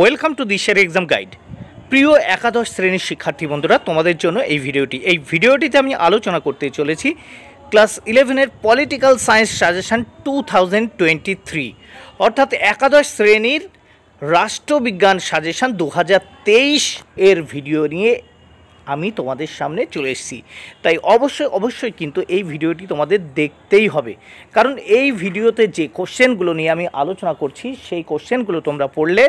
Welcome to দিশের exam guide. প্রিয় একাদশ শ্রেণির শিক্ষার্থী বন্ধুরা, তোমাদের জন্য এই ভিডিওটি। এই ভিডিওটিতে আমি আলোচনা করতে চলেছি ক্লাস ইলেভেনের political science suggestion two thousand twenty three. অর্থাৎ একাদশ শ্রেণির রাষ্ট্রবিজ্ঞান সাজেশান দু হাজার তেইশ এর ভিডিও নিয়ে আমি তোমাদের সামনে চলে এসেছি। তাই অবশ্যই অবশ্যই কিন্তু এই ভিডিওটি তোমাদের দেখতেই হবে। কারণ এই ভিডিওতে যে কোশ্চেনগুলো নিয়ে আমি আলোচনা করছি, সেই কোশ্চেনগুলো তোমরা পড়লে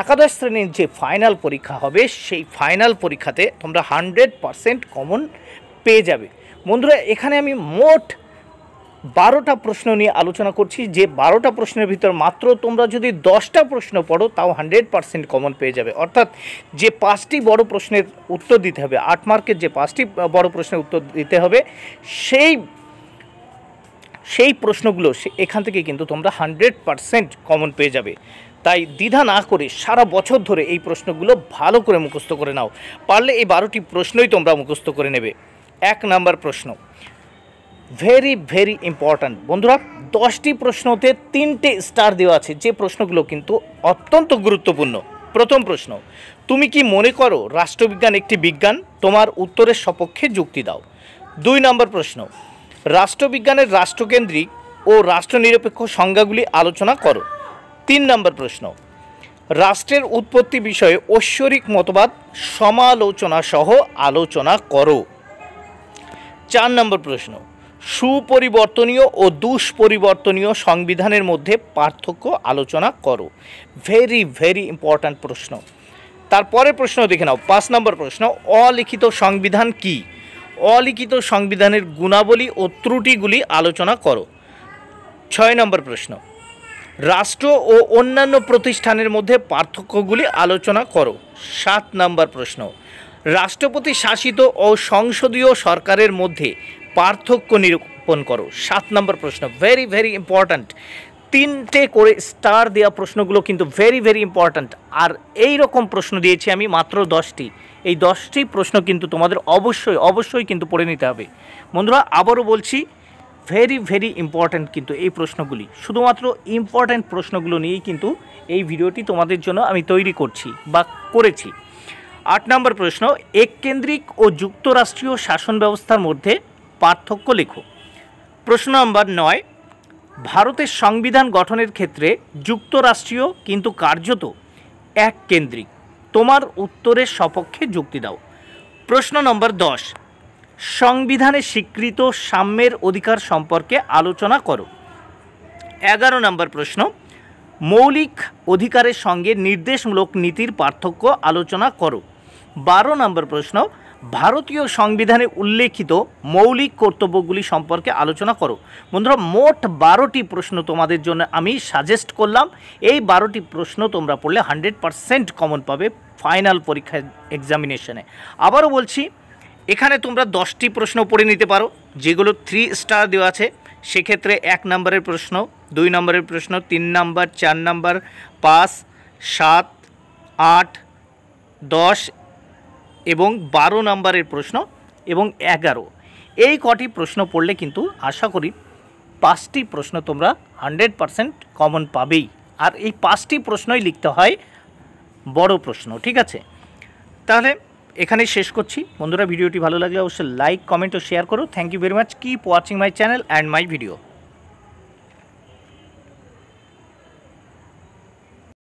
একাদশ শ্রেণির যে ফাইনাল পরীক্ষা হবে, সেই ফাইনাল পরীক্ষাতে তোমরা হান্ড্রেড পারসেন্ট কমন পেয়ে যাবে। বন্ধুরা, এখানে আমি মোট বারোটা প্রশ্ন নিয়ে আলোচনা করছি। যে বারোটা প্রশ্নের ভিতর মাত্র তোমরা যদি দশটা প্রশ্ন পড়ো, তাও হান্ড্রেড পার্সেন্ট কমন পেয়ে যাবে। অর্থাৎ যে পাঁচটি বড় প্রশ্নের উত্তর দিতে হবে, আট মার্কের যে পাঁচটি বড় প্রশ্নের উত্তর দিতে হবে, সেই সেই প্রশ্নগুলো এখান থেকে কিন্তু তোমরা হান্ড্রেড পারসেন্ট কমন পেয়ে যাবে। তাই দ্বিধা না করে সারা বছর ধরে এই প্রশ্নগুলো ভালো করে মুখস্থ করে নাও। পারলে এই বারোটি প্রশ্নই তোমরা মুখস্থ করে নেবে। এক নাম্বার প্রশ্ন ভেরি ভেরি ইম্পর্ট্যান্ট বন্ধুরা, দশটি প্রশ্নতে তিনটে স্টার দেওয়া আছে। যে প্রশ্নগুলো কিন্তু অত্যন্ত গুরুত্বপূর্ণ। প্রথম প্রশ্ন, তুমি কি মনে করো রাষ্ট্রবিজ্ঞান একটি বিজ্ঞান? তোমার উত্তরের সপক্ষে যুক্তি দাও। দুই নম্বর প্রশ্ন, রাষ্ট্রবিজ্ঞানের রাষ্ট্রকেন্দ্রিক ও রাষ্ট্রনিরপেক্ষ সংজ্ঞাগুলি আলোচনা করো। তিন নম্বর প্রশ্ন, রাষ্ট্রের উৎপত্তি বিষয়ে ঐশ্বরিক মতবাদ, সমালোচনা সহ আলোচনা করো। চার নম্বর প্রশ্ন সুপরিবর্তনীয় ও দুষ্পরিবর্তনীয় সংবিধানের মধ্যে পার্থক্য আলোচনা করো। ভেরি ভেরি ইম্পর্ট্যান্ট প্রশ্ন। তারপরের প্রশ্ন দেখে নাও। পাঁচ নম্বর প্রশ্ন, অলিখিত সংবিধান কি? অলিখিত সংবিধানের গুণাবলী ও ত্রুটিগুলি আলোচনা করো। ছয় নম্বর প্রশ্ন, রাষ্ট্র ও অন্যান্য প্রতিষ্ঠানের মধ্যে পার্থক্যগুলি আলোচনা করো। সাত নম্বর প্রশ্ন, রাষ্ট্রপতি শাসিত ও সংসদীয় সরকারের মধ্যে পার্থক্য নিরূপণ করো। সাত নম্বর প্রশ্ন ভেরি ভেরি ইম্পর্ট্যান্ট তিনটে করে স্টার দেওয়া প্রশ্নগুলো কিন্তু ভেরি ভেরি ইম্পর্ট্যান্ট আর এই রকম প্রশ্ন দিয়েছি আমি মাত্র দশটি। এই দশটি প্রশ্ন কিন্তু তোমাদের অবশ্যই অবশ্যই কিন্তু পড়ে নিতে হবে। বন্ধুরা, আবারও বলছি ভেরি ভেরি ইম্পর্ট্যান্ট কিন্তু এই প্রশ্নগুলি। শুধুমাত্র ইম্পর্ট্যান্ট প্রশ্নগুলো নিয়েই কিন্তু এই ভিডিওটি তোমাদের জন্য আমি তৈরি করছি বা করেছি। আট নম্বর প্রশ্ন, এককেন্দ্রিক ও যুক্তরাষ্ট্রীয় শাসন ব্যবস্থার মধ্যে পার্থক্য লেখো। প্রশ্ন নম্বর নয়, ভারতের সংবিধান গঠনের ক্ষেত্রে যুক্তরাষ্ট্রীয় কিন্তু কার্যত এক কেন্দ্রিক। তোমার উত্তরের সপক্ষে যুক্তি দাও। প্রশ্ন নম্বর দশ, সংবিধানে স্বীকৃত সাম্যের অধিকার সম্পর্কে আলোচনা করো। এগারো নম্বর প্রশ্ন, মৌলিক অধিকারের সঙ্গে নির্দেশমূলক নীতির পার্থক্য আলোচনা করো। বারো নম্বর প্রশ্ন ভারতীয় সংবিধানে উল্লেখিত মৌলিক কর্তব্যগুলি সম্পর্কে আলোচনা করো। বন্ধুরা, মোট বারোটি প্রশ্ন তোমাদের জন্য আমি সাজেস্ট করলাম। এই বারোটি প্রশ্ন তোমরা পড়লে হান্ড্রেড পারসেন্ট কমন পাবে ফাইনাল পরীক্ষা এক্সামিনেশনে আবারও বলছি, এখানে তোমরা দশটি প্রশ্ন পড়ে নিতে পারো, যেগুলো থ্রি স্টার দেওয়া আছে। সেক্ষেত্রে এক নম্বরের প্রশ্ন, দুই নম্বরের প্রশ্ন, তিন নম্বর, চার নম্বর, পাঁচ, সাত, আট, দশ এবং বারো নম্বরের প্রশ্ন এবং এগারো। এই কটি প্রশ্ন পড়লে কিন্তু আশা করি পাঁচটি প্রশ্ন তোমরা হান্ড্রেড পারসেন্ট কমন পাবেই। আর এই পাঁচটি প্রশ্নই লিখতে হয় বড় প্রশ্ন, ঠিক আছে? তাহলে এখানে শেষ করছি। বন্ধুরা, ভিডিওটি ভালো লাগলে অবশ্যই লাইক কমেন্ট ও শেয়ার করো। Thank you very much keep watching my channel and my video